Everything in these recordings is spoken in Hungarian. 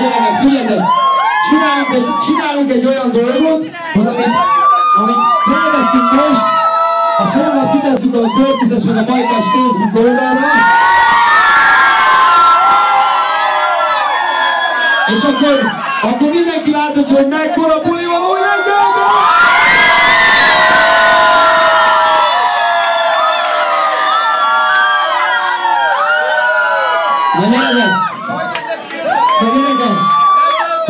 gyerekek, figyeljetek! Csinálunk egy, csinálunk egy olyan dolgot, hogy amit, amit felveszünk most, a szóval kitesszük a költözés meg a bajkás Facebook oldalra, és akkor, akkor mindenki láthatja, hogy mekkora buli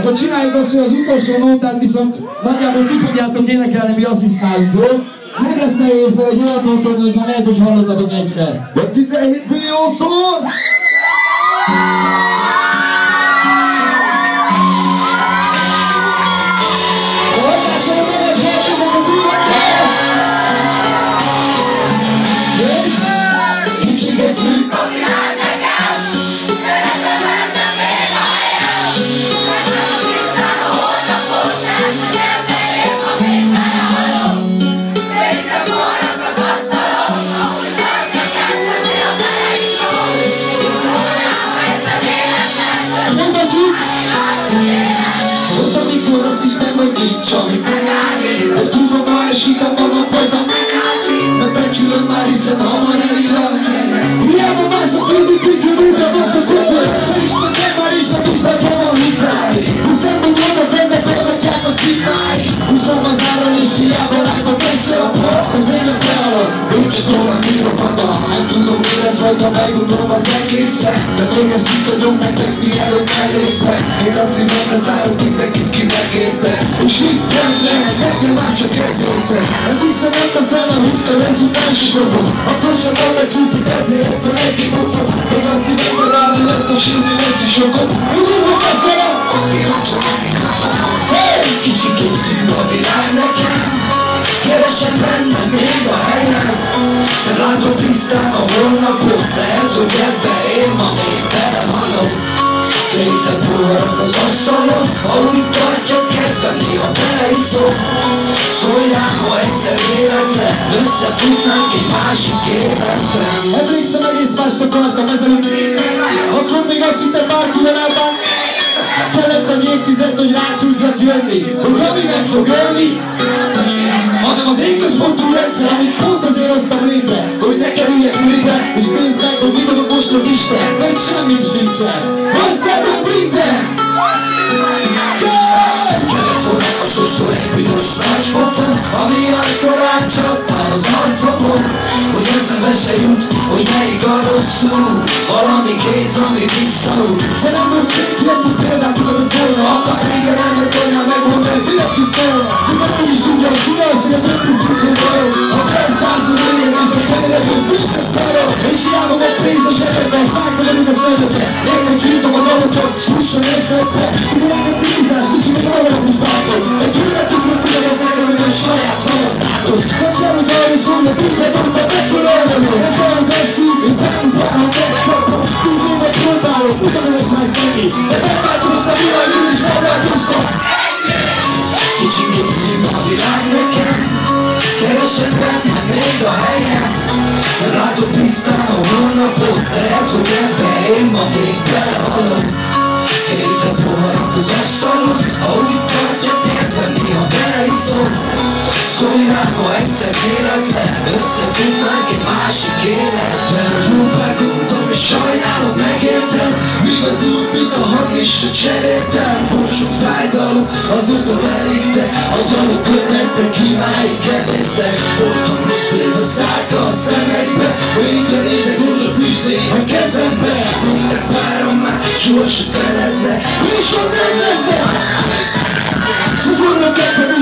Akkor csináljuk azt, hogy az utolsó nótát viszont nagyjából ki fogjátok énekelni, mi asszisztálunk, jó? Nem lesz nehéz, mert egy olyan nótot, hogy már lehet, hogy hallottatok egyszer. Vagy 17 millió szó! Volt, amikor azt hittem, hogy nincs, ami Hogy tudom, ma esik a magam fajta Mert becsülöm már, hiszen hamar elillan Hiába mászok, mindig tükör úgy a maszok közül Felismertem már Húzom az áron, és hiába látom messze a part Az élet én csak tovább írok haza Nem tudom, mi lesz rajta, megunom az egészet De még ezt itt adom nektek, mielőtt elértek Én a szívemre zárok mindenkit, ki megérte És itt benne, nekem már csak érzélte Nem hiszem, adtam fel a húttal, ez után sikorom Akkor sem van megcsúszik, ezért egyszer megkibukok Még a szívemre ráni lesz a sírni, lesz is okom Úgy hívom az velem, ami a mikrofon Hey, kicsi készül a világ nekem Keresem benne még a helyem Nem látom tisztán a holnapot Lehet, hogy ebbe én ma még belehalok Tényleg poharak az asztalon úgy tartja kedvem, néha beleiszom Szólj rám, ha egyszer véletlen Összefutnánk egy másik életben Emlékszem, egész mást akartam ezelőtt. Akkor még azt hittem bárkivel elbán. Kellett egy évtized, hogy rá tudjak jönni, hogy ami meg fog ölni, hanem az én központú rendszer, amit pont azért hoztam létre, hogy ne kerüljek műbe, és nézd meg, hogy mit adok most az Isten, vagy semmim sincsen. Hozzád a minden! Kellett volna a sostól egy büdös nagy pofon Ami amikor átcsaptál az arcomon Hogy eszembe se jut, hogy melyik a rossz Valami kéz, ami visszarúg Se nem senki, aki példát tudott volna, annak régen elment anyám megmondta, hogy mindenki szólna. Mikor nem is tudja, hogy tudás, hogy a többi szintén való. A felszázul éljen, és a fejlevő minden szarok. És hiába van pénz a zsebedbe, a szákra velük a szemetre. Nektek hívtam a dalokot, fusson össze-össze. Mikor engem bízás, kicsit a magadat is bántott. Hogy azt hív, én nem várom, megkapom. Tíz évet próbálok, utána lesz már neki. De megváltozott a világ, én is megváltoztam. Kicsi készül a világ nekem Keresek benne még a helyem Nem látok tisztán a holnapot Lehet, hogy ebbe én ma még belehalok Tényleg poharak az asztalon Ha beleiszom Szólj rám, ha egyszer véletlen Összefüggnek egy másik életben gondom és sajnálom, megértem Míg az út, mint a hang is, hogy cseréltem. Sok fájdalom, azóta elégte A gyalog követtek, imáig elértek Voltam rossz példa, szálka a szemekbe. Végre nézek rózsafűzé a kezembe. Mondták párom már, soha se felezze És ha nem leszek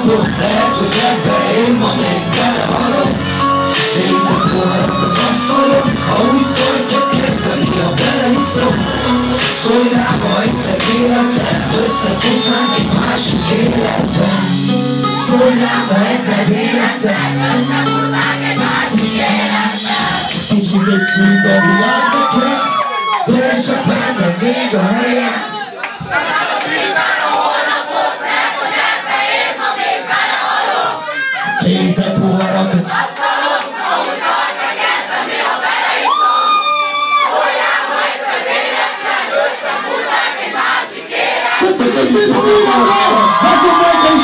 a holnapot Lehet, hogy ebbe én ma még belehalok. Tényleg poharak az asztalon Ha úgy tartja kedvem, néha beleiszom szó Szólj rám, ha egyszer véletlen Összefutnánk egy másik életben. Szólj rám, ha egyszer véletlen Összefutnánk egy másik életben. Kicsit egy szűk a világ nekem De csak bennem még a helyem Köszönjük szépen, Azon meg is